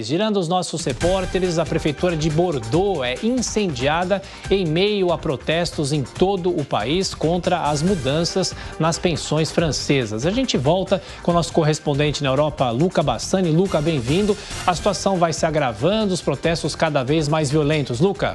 Girando os nossos repórteres, a prefeitura de Bordeaux é incendiada em meio a protestos em todo o país contra as mudanças nas pensões francesas. A gente volta com o nosso correspondente na Europa, Luca Bassani. Luca, bem-vindo. A situação vai se agravando, os protestos cada vez mais violentos. Luca.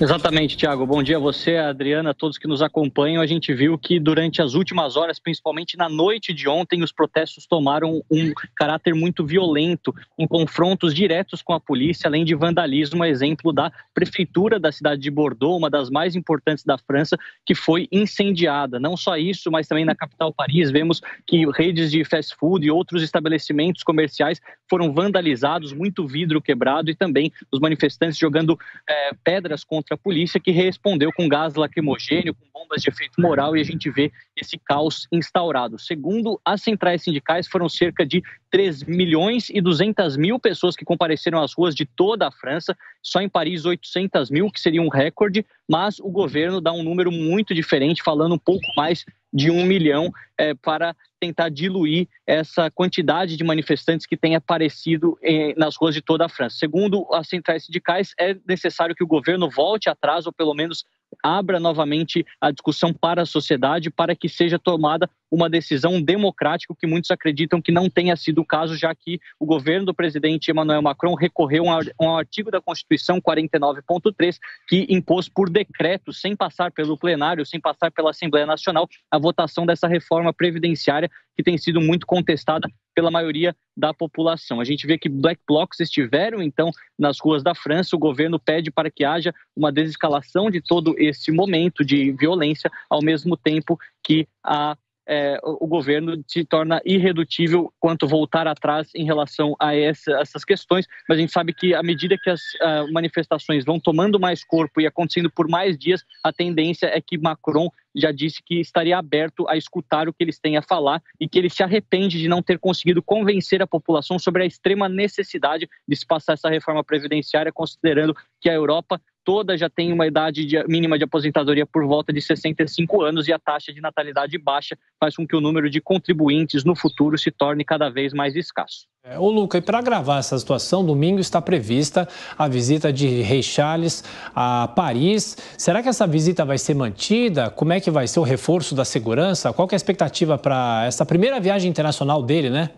Exatamente, Tiago. Bom dia a você, a Adriana, a todos que nos acompanham. A gente viu que durante as últimas horas, principalmente na noite de ontem, os protestos tomaram um caráter muito violento, em confrontos diretos com a polícia, além de vandalismo, exemplo da prefeitura da cidade de Bordeaux, uma das mais importantes da França, que foi incendiada. Não só isso, mas também na capital Paris, vemos que redes de fast food e outros estabelecimentos comerciais foram vandalizados, muito vidro quebrado e também os manifestantes jogando é, pedras contra a polícia, que respondeu com gás lacrimogênio, com bombas de efeito moral, e a gente vê esse caos instaurado. Segundo as centrais sindicais, foram cerca de 3 milhões e 200 mil pessoas que compareceram às ruas de toda a França, só em Paris 800 mil, que seria um recorde, mas o governo dá um número muito diferente, falando um pouco mais de um milhão é, para tentar diluir essa quantidade de manifestantes que tem aparecido eh, nas ruas de toda a França. Segundo as centrais sindicais, é necessário que o governo volte atrás ou pelo menos abra novamente a discussão para a sociedade para que seja tomada uma decisão democrática, que muitos acreditam que não tenha sido o caso, já que o governo do presidente Emmanuel Macron recorreu a um artigo da Constituição 49.3 que impôs por decreto, sem passar pelo plenário, sem passar pela Assembleia Nacional, a votação dessa reforma previdenciária que tem sido muito contestada pela maioria da população. A gente vê que black blocs estiveram então nas ruas da França. O governo pede para que haja uma desescalação de todo esse momento de violência, ao mesmo tempo que a é, o governo se torna irredutível quanto voltar atrás em relação a essa, essas questões, mas a gente sabe que à medida que as uh, manifestações vão tomando mais corpo e acontecendo por mais dias, a tendência é que Macron já disse que estaria aberto a escutar o que eles têm a falar e que ele se arrepende de não ter conseguido convencer a população sobre a extrema necessidade de se passar essa reforma previdenciária, considerando que a Europa toda já tem uma idade de, mínima de aposentadoria por volta de 65 anos e a taxa de natalidade baixa faz com que o número de contribuintes no futuro se torne cada vez mais escasso. É, ô Luca, e para gravar essa situação, domingo está prevista a visita de Rei Charles a Paris. Será que essa visita vai ser mantida? Como é que vai ser o reforço da segurança? Qual é a expectativa para essa primeira viagem internacional dele, né?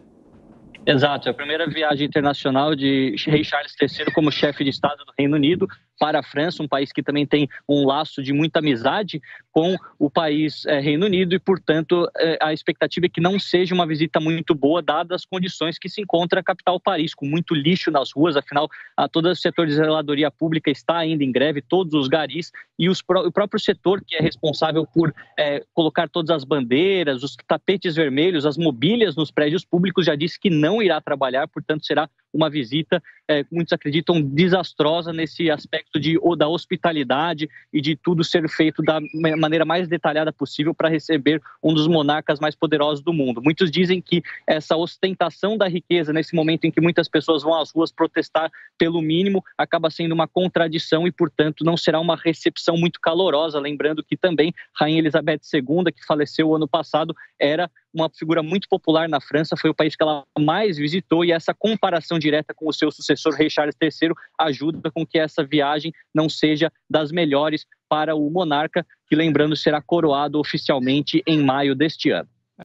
Exato, é a primeira viagem internacional de Rei Charles III como chefe de Estado do Reino Unido para a França, um país que também tem um laço de muita amizade com o país é, Reino Unido e, portanto, é, a expectativa é que não seja uma visita muito boa, dadas as condições que se encontra a capital Paris, com muito lixo nas ruas, afinal, a, todo o setor de zeladoria pública está ainda em greve, todos os garis, e os, o próprio setor que é responsável por é, colocar todas as bandeiras, os tapetes vermelhos, as mobílias nos prédios públicos, já disse que não irá trabalhar, portanto, será uma visita, muitos acreditam, desastrosa nesse aspecto de, ou da hospitalidade e de tudo ser feito da maneira mais detalhada possível para receber um dos monarcas mais poderosos do mundo. Muitos dizem que essa ostentação da riqueza, nesse momento em que muitas pessoas vão às ruas protestar pelo mínimo, acaba sendo uma contradição e, portanto, não será uma recepção muito calorosa. Lembrando que também Rainha Elizabeth II, que faleceu ano passado, era uma figura muito popular na França, foi o país que ela mais visitou e essa comparação direta com o seu sucessor, Rei Charles III, ajuda com que essa viagem não seja das melhores para o monarca, que lembrando será coroado oficialmente em maio deste ano.